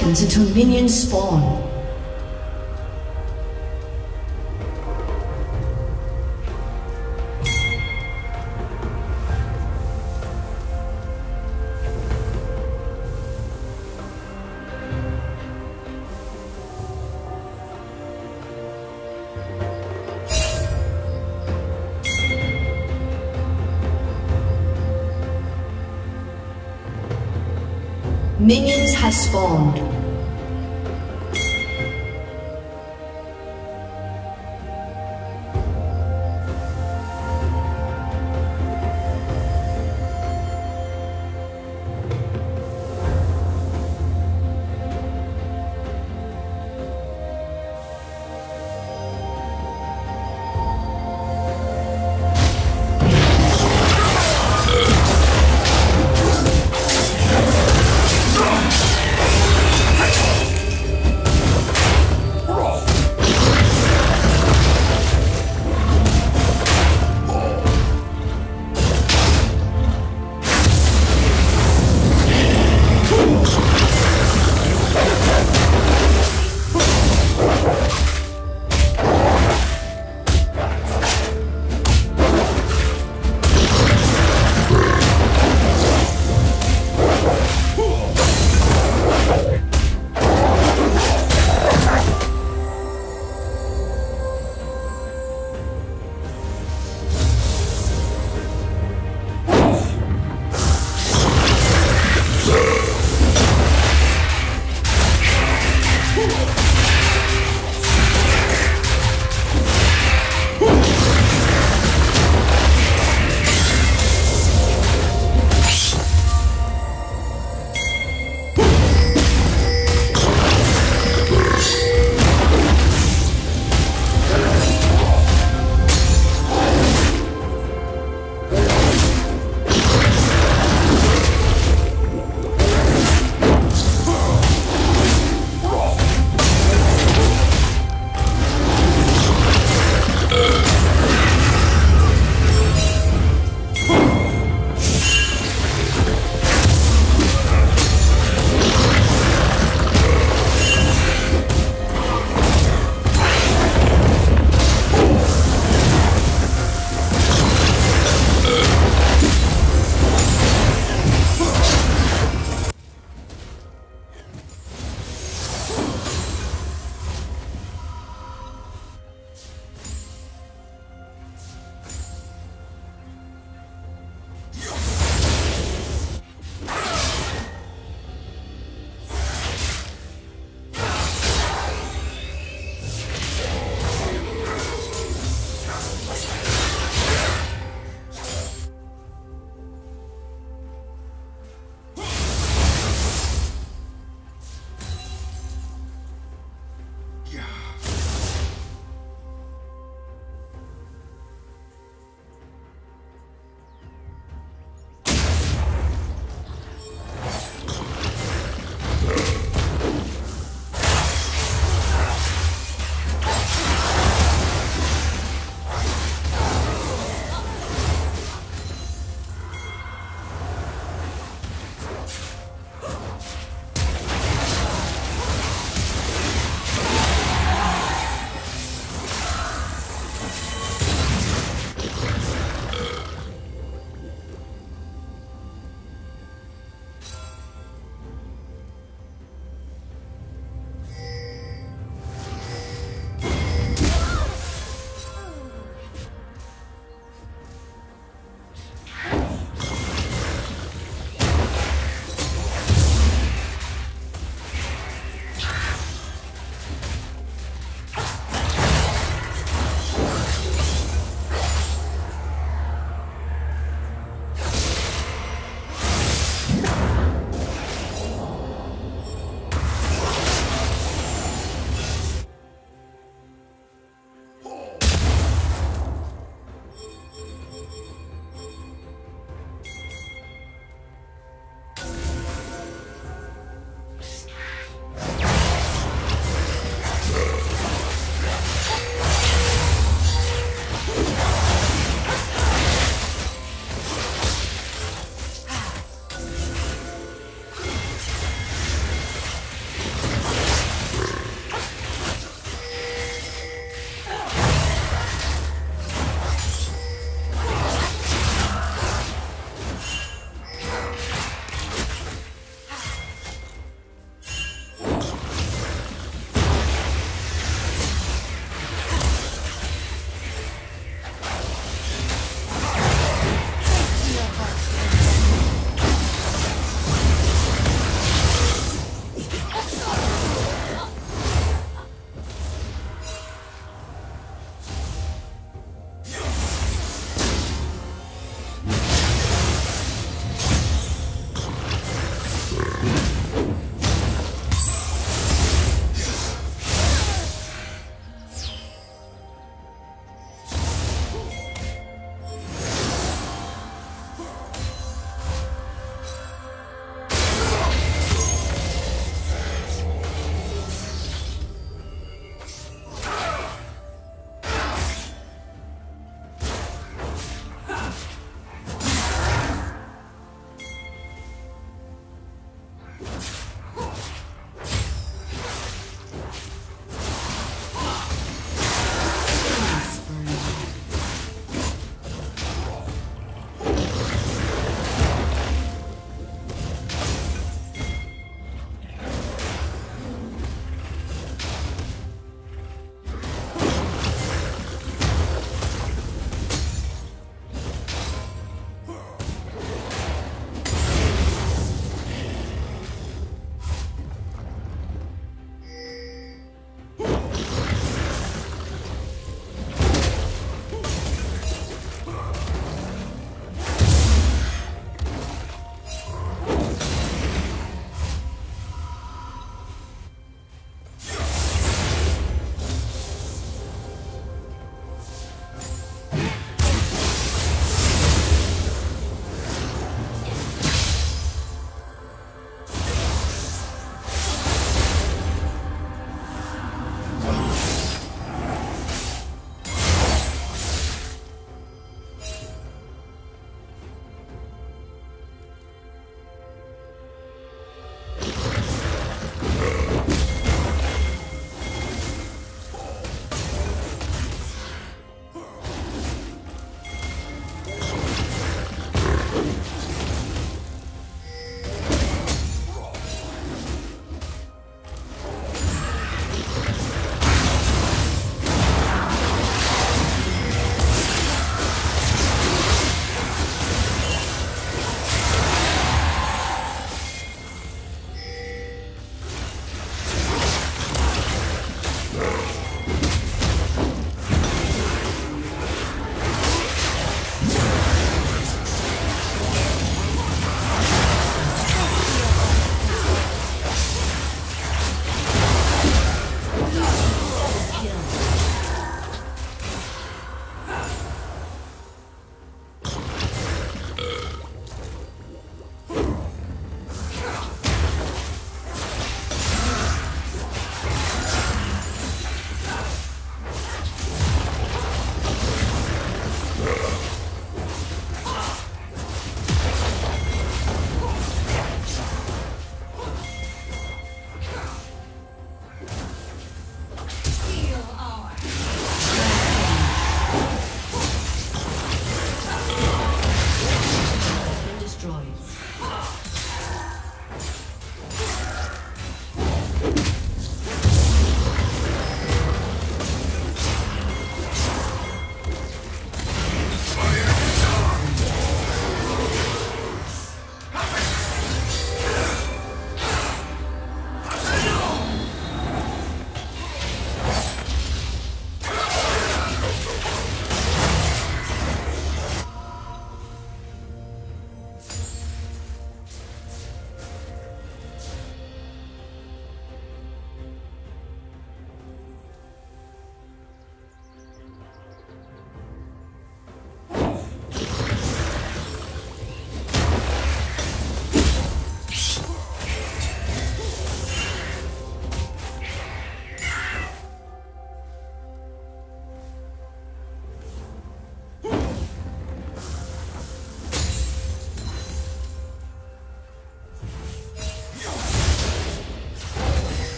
seconds until minions spawn. Minions have spawned.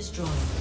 Destroyed.